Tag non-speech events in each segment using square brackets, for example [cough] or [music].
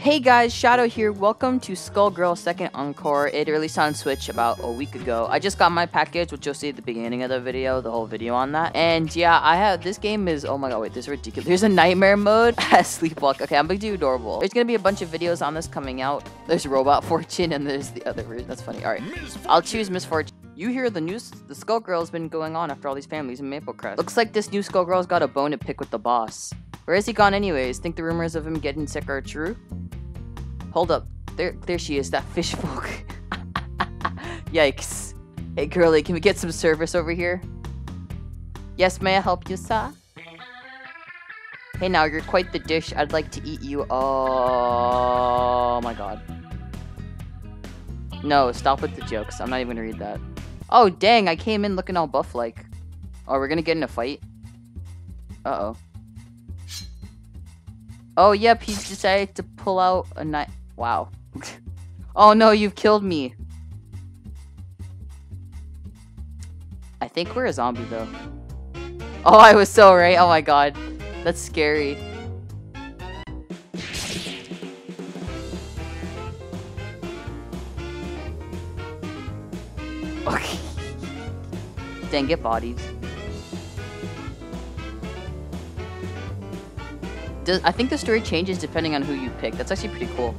Hey guys, Shadow here. Welcome to Skullgirl Second Encore. It released on Switch about a week ago. I just got my package, which you'll see at the beginning of the video, the whole video on that. And yeah, I have this game is oh my god, wait, this is ridiculous. There's a nightmare mode [laughs] sleepwalk. Okay, I'm gonna do adorable. There's gonna be a bunch of videos on this coming out. There's Robot [laughs] Fortune and there's the other version. That's funny. Alright. I'll choose Miss Fortune. You hear the news the Skullgirl's been going on after all these families in Maple Crest. Looks like this new Skullgirl's got a bone to pick with the boss. Where is he gone anyways? Think the rumors of him getting sick are true? Hold up. There there she is, that fish folk. [laughs] Yikes. Hey girlie, can we get some service over here? Yes, may I help you, sir? Hey now, you're quite the dish. I'd like to eat you. Oh my god. No, stop with the jokes. I'm not even gonna read that. Oh, dang, I came in looking all buff-like. Oh, we're gonna get in a fight? Uh-oh. Oh, yep, he decided to pull out a knife. Wow. oh no, you've killed me. I think we're a zombie, though. Oh, I was so right. Oh my god. That's scary. Okay. Dang, get bodies. Does, I think the story changes depending on who you pick. That's actually pretty cool.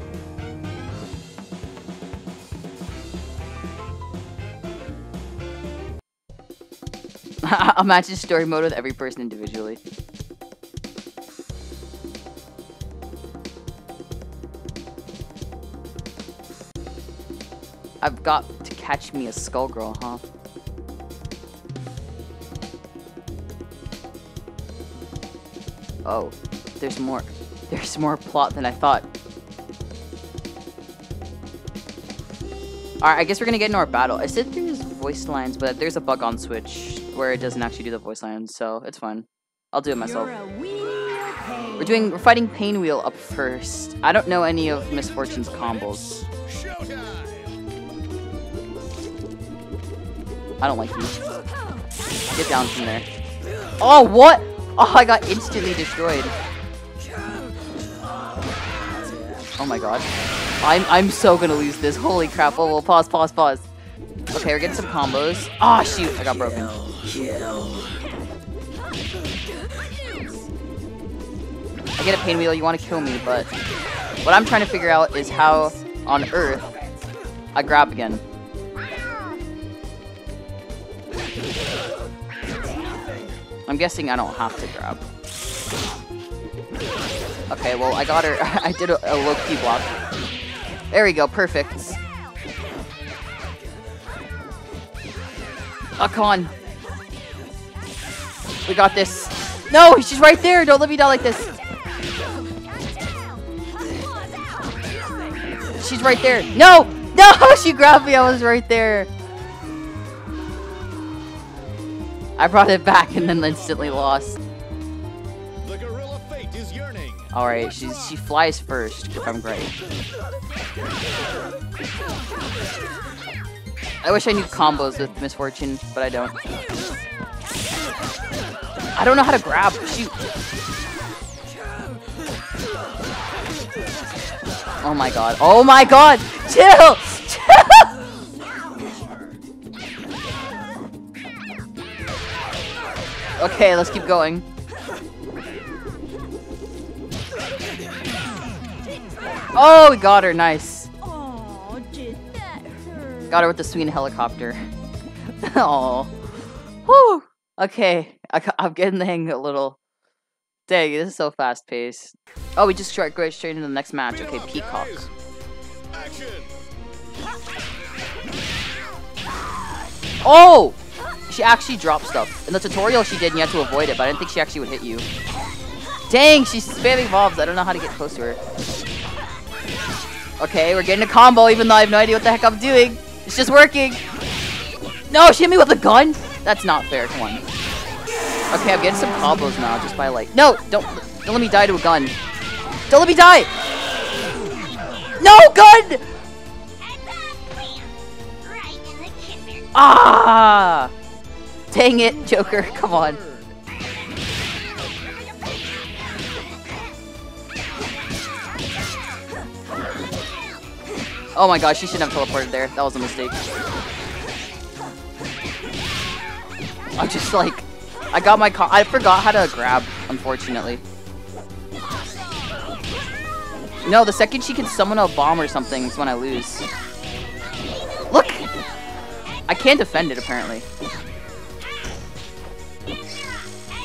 I'll match the story mode with every person individually. I've got to catch me a Skullgirl, huh? Oh, there's more. There's more plot than I thought. Alright, I guess we're gonna get into our battle. I said there's voice lines, but there's a bug on Switch where it doesn't actually do the voice lines, so it's fine. I'll do it myself. We're doing, we're fighting Painwheel up first. I don't know any of Ms. Fortune's combos. I don't like you. Get down from there. Oh, what? Oh, I got instantly destroyed. Oh my god. I'm I'm so gonna lose this. Holy crap. Oh, well, pause, pause, pause. Okay, we're getting some combos. Ah, oh, shoot. I got broken. I get a Painwheel, you want to kill me, but what I'm trying to figure out is how on Earth I grab again. I'm guessing I don't have to grab. Okay, well, I got her. [laughs] I did a, a low-key block. There we go, perfect. Oh, come on. We got this. No, she's right there. Don't let me die like this. She's right there. No! No! [laughs] She grabbed me. I was right there. I brought it back and then instantly lost. Alright, she she flies first, if I'm right. I wish I knew combos with Ms. Fortune, but I don't. I don't know how to grab. Shoot. Oh my god. Oh my god! Chill! Chill! okay, let's keep going. Oh, we got her. Nice. Got her with the swing helicopter. [laughs] Oh. Whew. Okay. I, am getting the hang a little. Dang, this is so fast paced. Oh, we just going straight into the next match. Okay, Peacock. Oh! She actually dropped stuff. In the tutorial she did, and you had to avoid it, but I didn't think she actually would hit you. Dang, she's spamming mobs. I don't know how to get close to her. Okay, we're getting a combo, even though I have no idea what the heck I'm doing. It's just working. No, she hit me with a gun? That's not fair. Come on. Okay, I'm getting some combos now just by like... No! Don't, don't let me die to a gun. Don't let me die! No, gun! Ah! Dang it, Joker. [laughs] Come on. Oh my gosh, she shouldn't have teleported there. That was a mistake. I'm just like, I got my I forgot how to grab, unfortunately. No, the second she can summon a bomb or something is when I lose. Look! I can't defend it, apparently.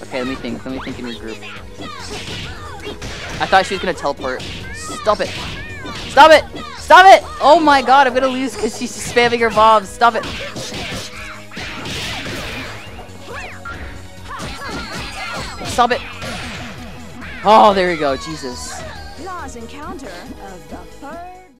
Okay, let me think. Let me think and regroup. I thought she was gonna teleport. Stop it! Stop it! Stop it! Oh my god, I'm gonna lose because she's spamming her bombs. Stop it! Stop it! Oh, there we go. Jesus. Last encounter of the first.